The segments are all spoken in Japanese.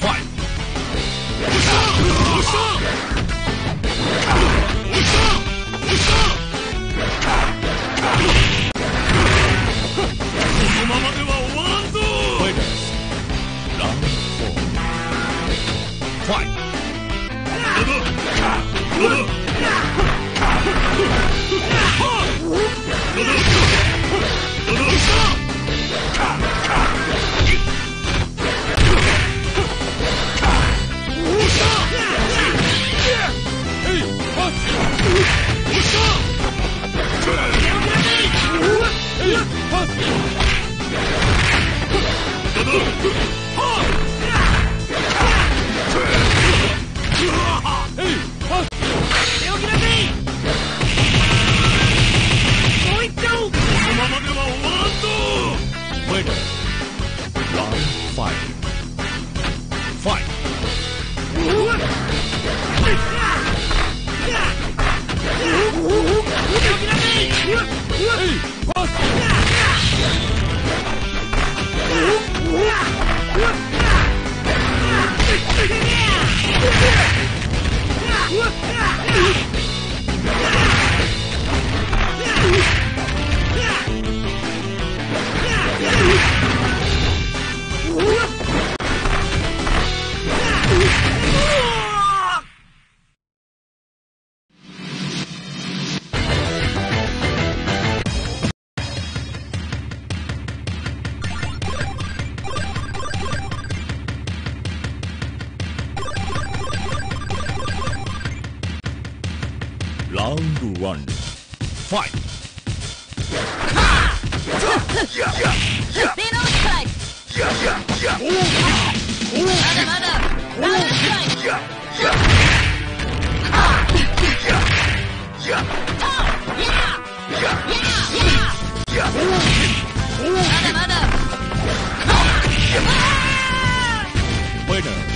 fight. 给我上我上我上我上 you Round one. Fight! Yeah! Yeah! Yeah! Winner!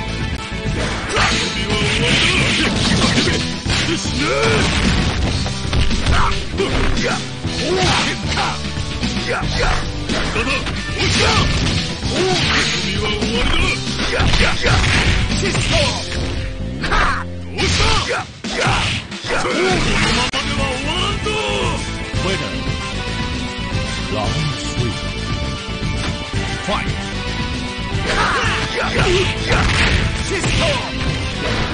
Fight!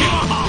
Ha ha!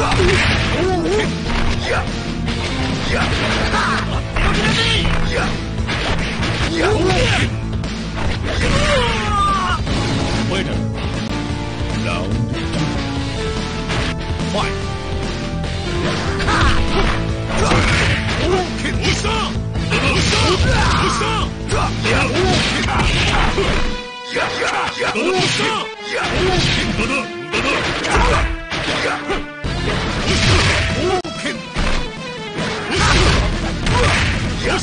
啊！呀！呀！哈！我命令！呀！呀！啊！Waiter. Round two. Five. 哈！啊！我上！我上！我上！哈！呀！呀！呀！我上！呀！我上！等等！等等！啊！呀！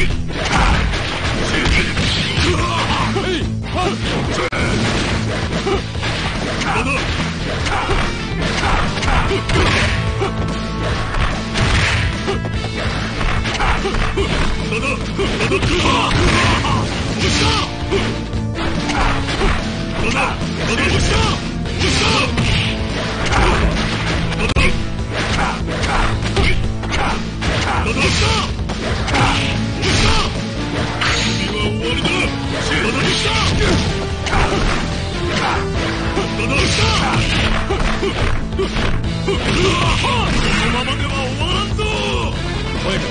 시운 이! ままでは終わらんぞファイト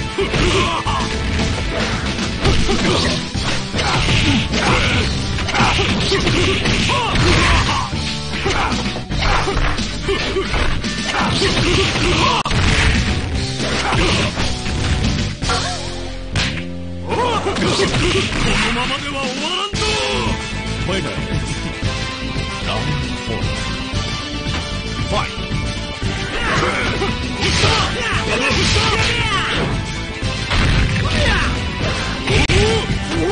Fight! Get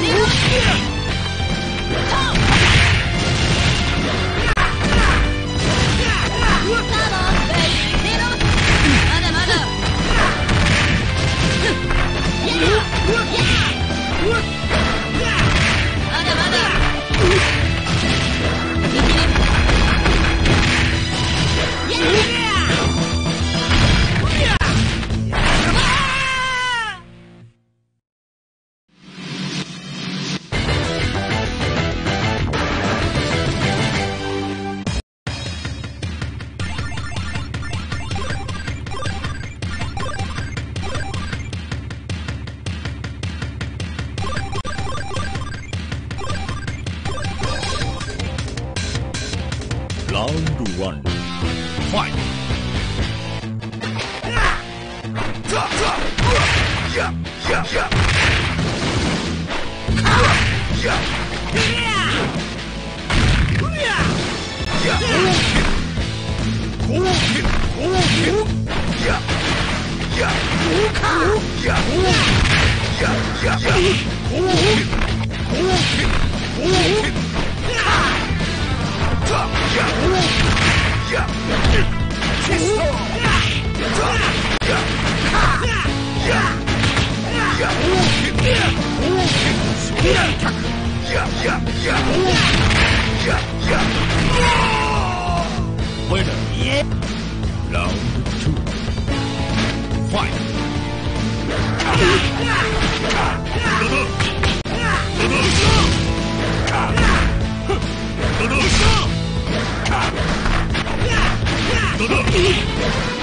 你给。Thank you.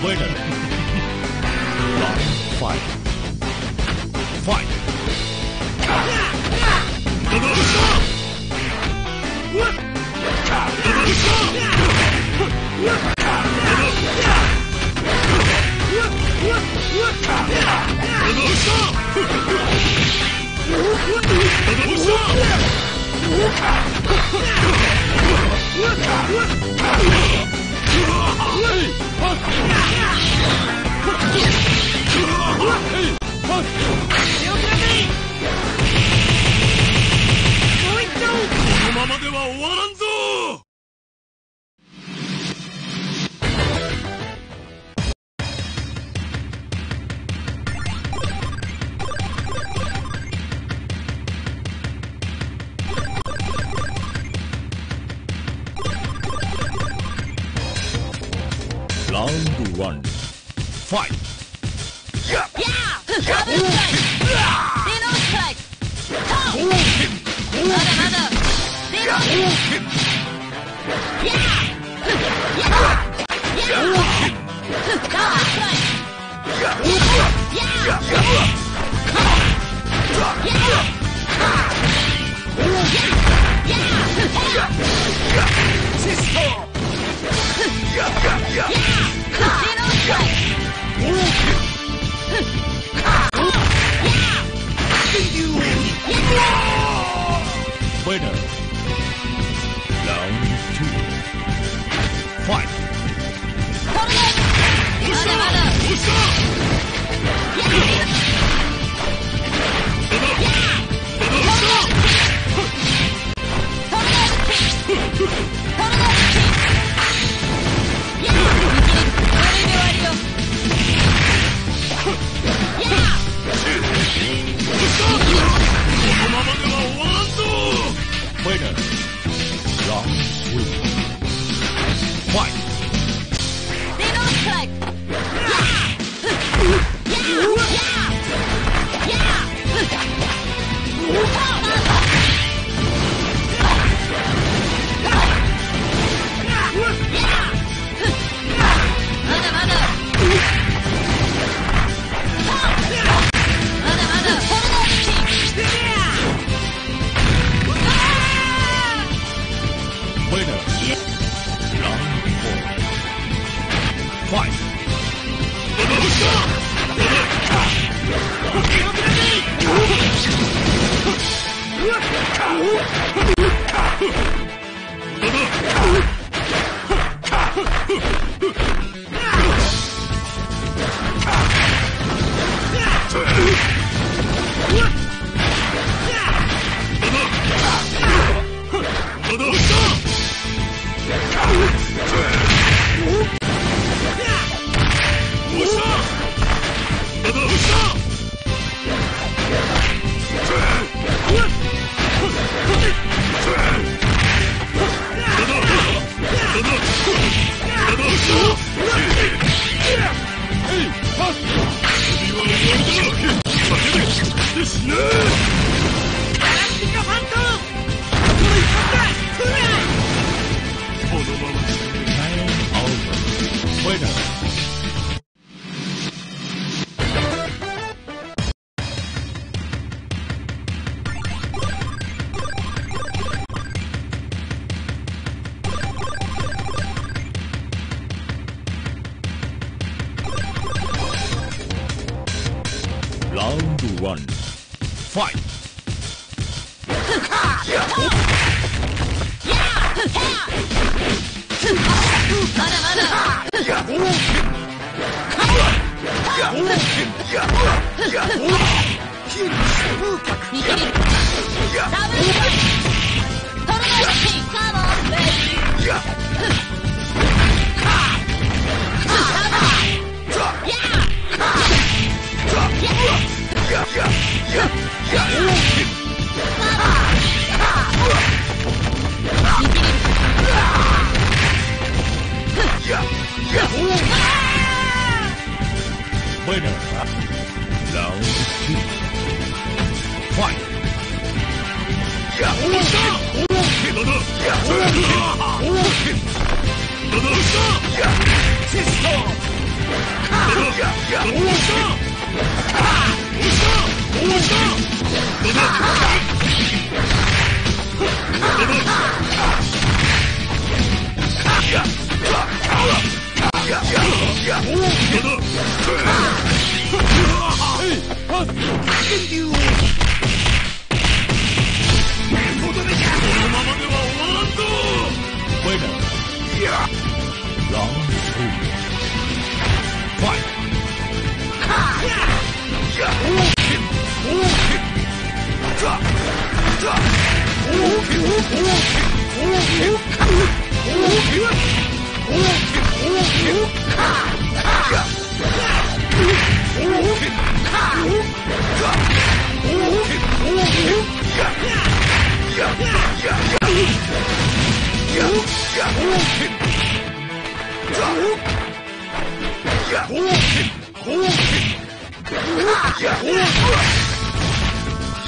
Bueno. Go!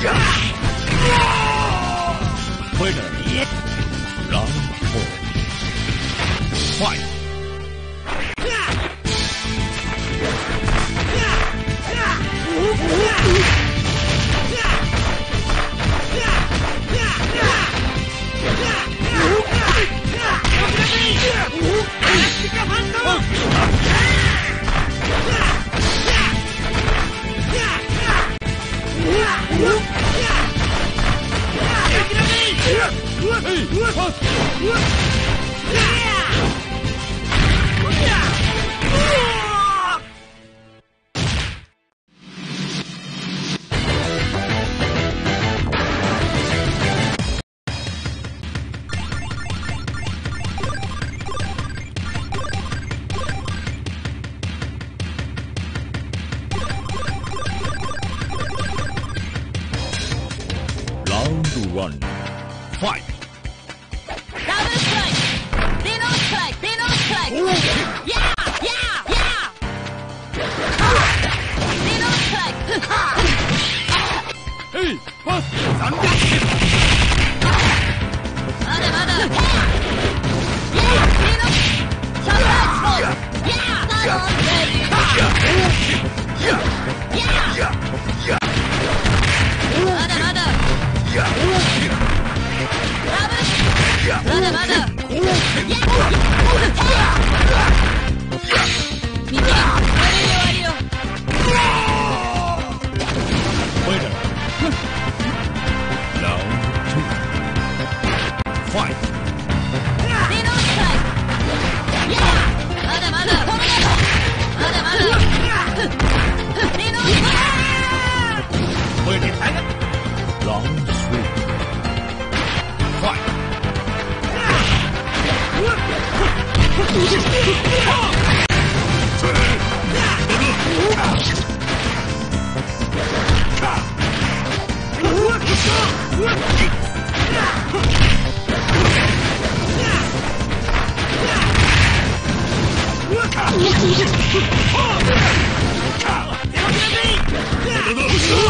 Yeah! 为了你，让我快。快！啊啊啊！我操我へいパまだまだ。Oh!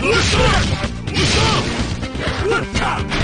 无双，无双，我操！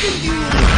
can you.